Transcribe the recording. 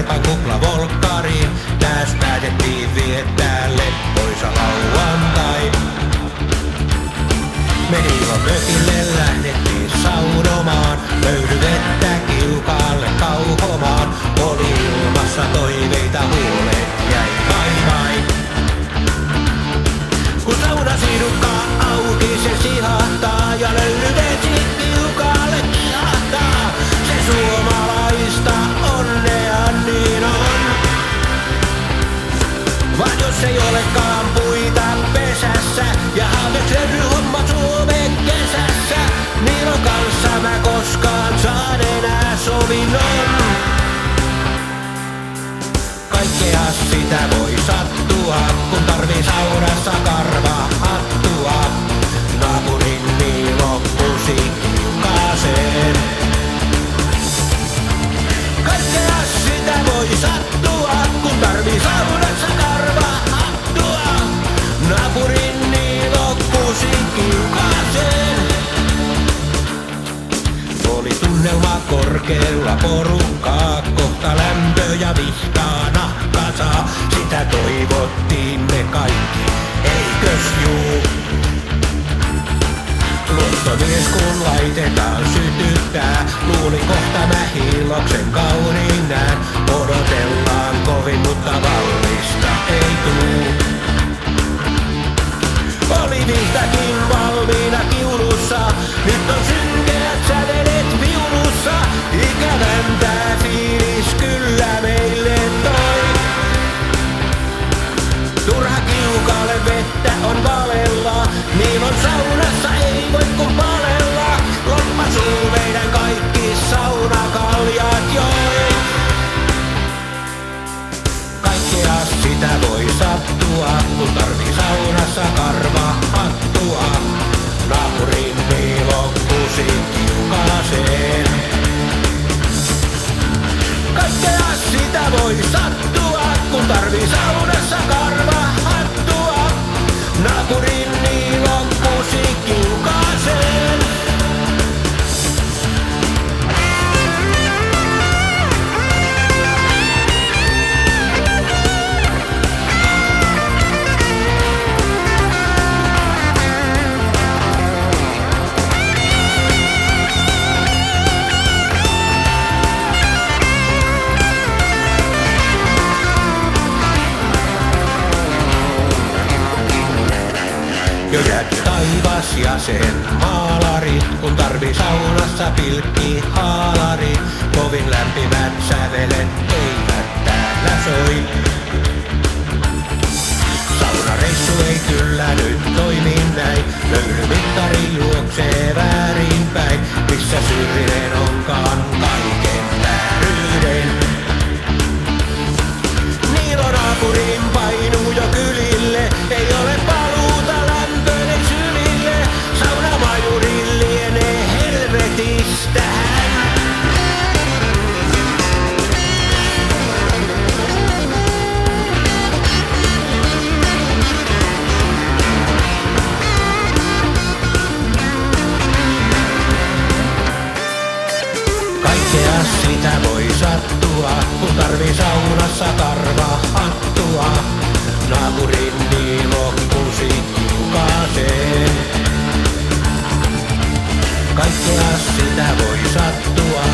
Erpan kupla volkkariin. Täs päätettiin viettää leppoisa lauantai. Me Hiilon mökille Jos ei olekaan puita pesässä. Ja haaveksen homma Suomen kesässä, niin on kanssa mä koskaan Oli tunnelma korkealla porukkaa, kohta lämpö ja vihtaa nahkasaa. Sitä toivottiin me kaikki, eikös juu? Luottomies kun laitetaan sytyttää, luuli kohta mä hiiloksen kauniin. Odotellaan kovin, mutta valmista ei tuu. Oli vihtakin valmiina kiulussa, nyt on synkeät sitä taivas ja sen maalari, kun tarvii saunassa pilkki haalari. Kovin lämpimät sävelet eivät täällä soi. Saunareissu ei kyllä nyt tarvii saunassa karva hattua. Naapurin niilokkusi kiukaaseen. Kaikkea sitä voi sattua,